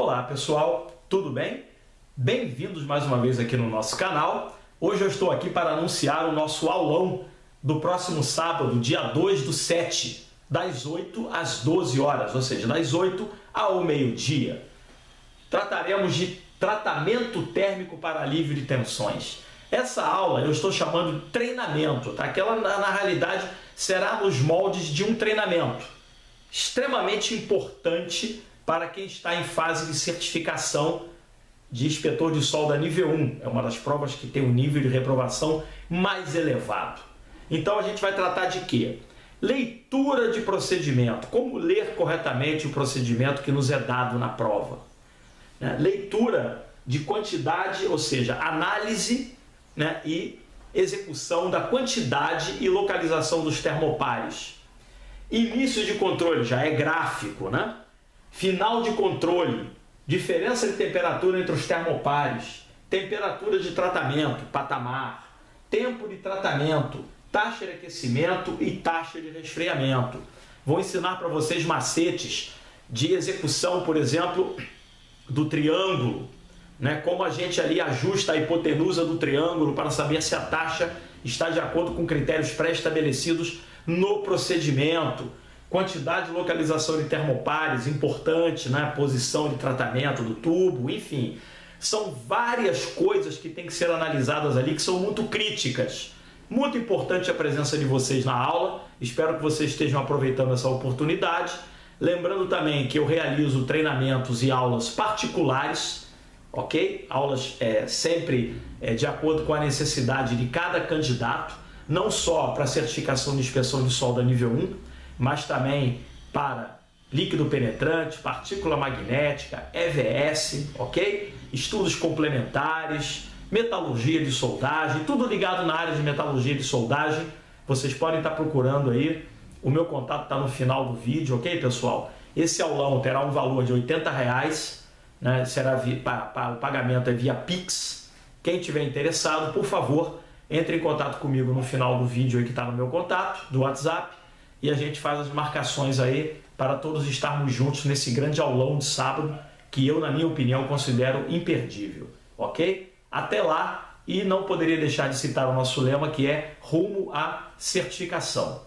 Olá pessoal, tudo bem? Bem-vindos mais uma vez aqui no nosso canal. Hoje eu estou aqui para anunciar o nosso aulão do próximo sábado, dia 2 do 7, das 8 às 12 horas, ou seja, das 8 ao meio-dia. Trataremos de tratamento térmico para alívio de tensões. Essa aula eu estou chamando de treinamento, tá? que ela na realidade será nos moldes de um treinamento extremamente importante para quem está em fase de certificação de inspetor de solda nível 1. É uma das provas que tem um nível de reprovação mais elevado. Então a gente vai tratar de quê? Leitura de procedimento, como ler corretamente o procedimento que nos é dado na prova. Né? Leitura de quantidade, ou seja, análise né, e execução da quantidade e localização dos termopares. Início de controle já é gráfico, né? Final de controle, diferença de temperatura entre os termopares, temperatura de tratamento, patamar, tempo de tratamento, taxa de aquecimento e taxa de resfriamento. Vou ensinar para vocês macetes de execução, por exemplo, do triângulo, né? como a gente ali ajusta a hipotenusa do triângulo para saber se a taxa está de acordo com critérios pré-estabelecidos no procedimento, quantidade e localização de termopares, importante, né? posição de tratamento do tubo, enfim. São várias coisas que têm que ser analisadas ali que são muito críticas. Muito importante a presença de vocês na aula. Espero que vocês estejam aproveitando essa oportunidade. Lembrando também que eu realizo treinamentos e aulas particulares ok? Aulas é, sempre é, de acordo com a necessidade de cada candidato, não só para certificação de inspeção de solda nível 1, mas também para líquido penetrante, partícula magnética, EVS, ok? Estudos complementares, metalurgia de soldagem, tudo ligado na área de metalurgia de soldagem. Vocês podem estar procurando aí. O meu contato está no final do vídeo, ok, pessoal? Esse aulão terá um valor de 80 reais né, será via, pa, pa, o pagamento é via Pix. Quem tiver interessado, por favor, entre em contato comigo no final do vídeo aí que está no meu contato, do WhatsApp, e a gente faz as marcações aí para todos estarmos juntos nesse grande aulão de sábado, que eu, na minha opinião, considero imperdível. Ok? Até lá, e não poderia deixar de citar o nosso lema que é rumo à certificação.